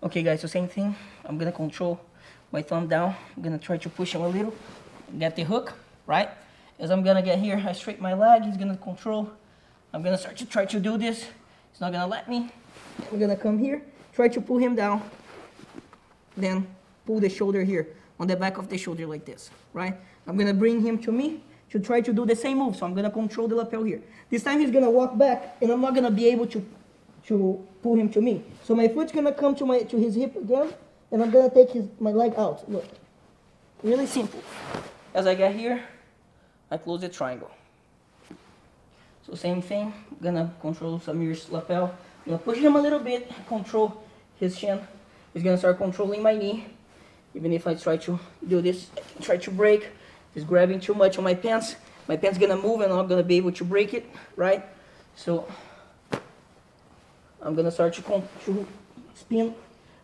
Okay guys, so same thing. I'm gonna control my thumb down. I'm gonna try to push him a little, get the hook, right? As I'm gonna get here, I straighten my leg, he's gonna control. I'm gonna start to try to do this. He's not gonna let me. I'm gonna come here, try to pull him down, then pull the shoulder here, on the back of the shoulder like this, right? I'm gonna bring him to me to try to do the same move. So I'm gonna control the lapel here. This time he's gonna walk back and I'm not gonna be able to, to pull him to me. So my foot's gonna come to, my, to his hip again and I'm gonna take his, my leg out, look. Really simple. As I get here, I close the triangle. So same thing, gonna control Samir's lapel. I'm gonna push him a little bit, control his shin. He's gonna start controlling my knee. Even if I try to do this, try to break, he's grabbing too much on my pants. My pants gonna move and I'm not gonna be able to break it, right? So I'm gonna start to, to spin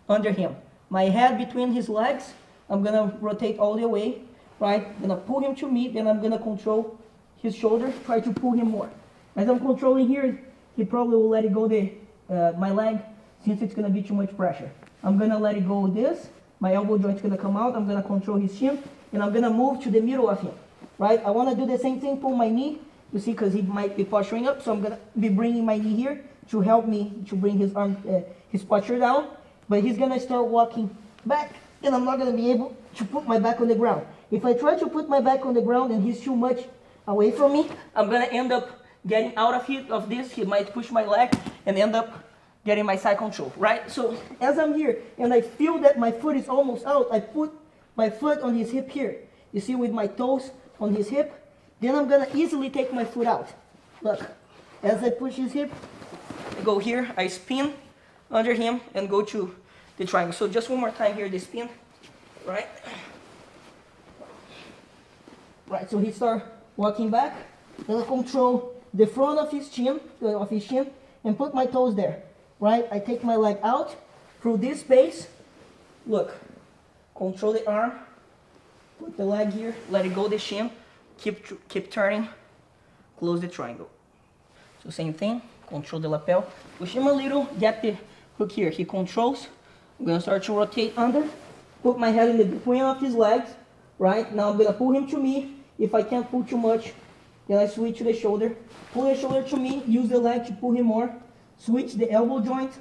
under him. My head between his legs, I'm gonna rotate all the way, right? Gonna pull him to me, then I'm gonna control his shoulder, try to pull him more. As I'm controlling here, he probably will let it go the, uh, my leg since it's gonna be too much pressure. I'm gonna let it go this, my elbow joint's gonna come out, I'm gonna control his shin, and I'm gonna move to the middle of him, right? I wanna do the same thing, pull my knee, you see, because he might be posturing up, so I'm gonna be bringing my knee here to help me to bring his arm, uh, his posture down, but he's gonna start walking back, and I'm not gonna be able to put my back on the ground. If I try to put my back on the ground and he's too much away from me, I'm gonna end up getting out of, it, of this, he might push my leg and end up getting my side control, right? So as I'm here and I feel that my foot is almost out, I put my foot on his hip here. You see with my toes on his hip, then I'm gonna easily take my foot out. Look, as I push his hip, go here, I spin under him and go to the triangle. So just one more time here, the spin, right? Right, so he start walking back, then I control the front of his chin, uh, of his chin, and put my toes there, right? I take my leg out through this space. Look, control the arm, put the leg here, let it go the shin, keep keep turning, close the triangle. So same thing, control the lapel, push him a little, get the hook here. He controls. I'm gonna start to rotate under, put my head in the between of his legs, right? Now I'm gonna pull him to me. If I can't pull too much, then I switch to the shoulder. Pull the shoulder to me, use the leg to pull him more. Switch the elbow joint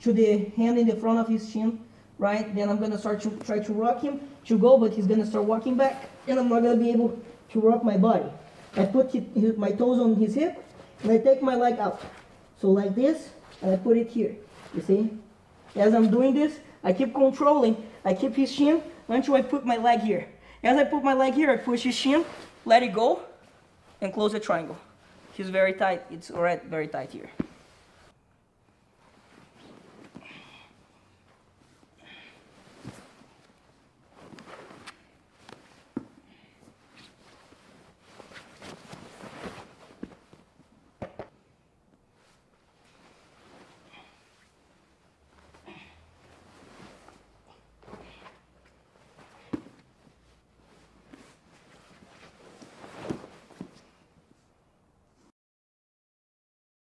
to the hand in the front of his chin, right? Then I'm gonna start to try to rock him to go, but he's gonna start walking back, and I'm not gonna be able to rock my body. I put my toes on his hip, and I take my leg out. So like this, and I put it here, you see? As I'm doing this, I keep controlling, I keep his shin until I put my leg here. As I put my leg here, I push his shin, let it go, and close the triangle. He's very tight, it's already very tight here.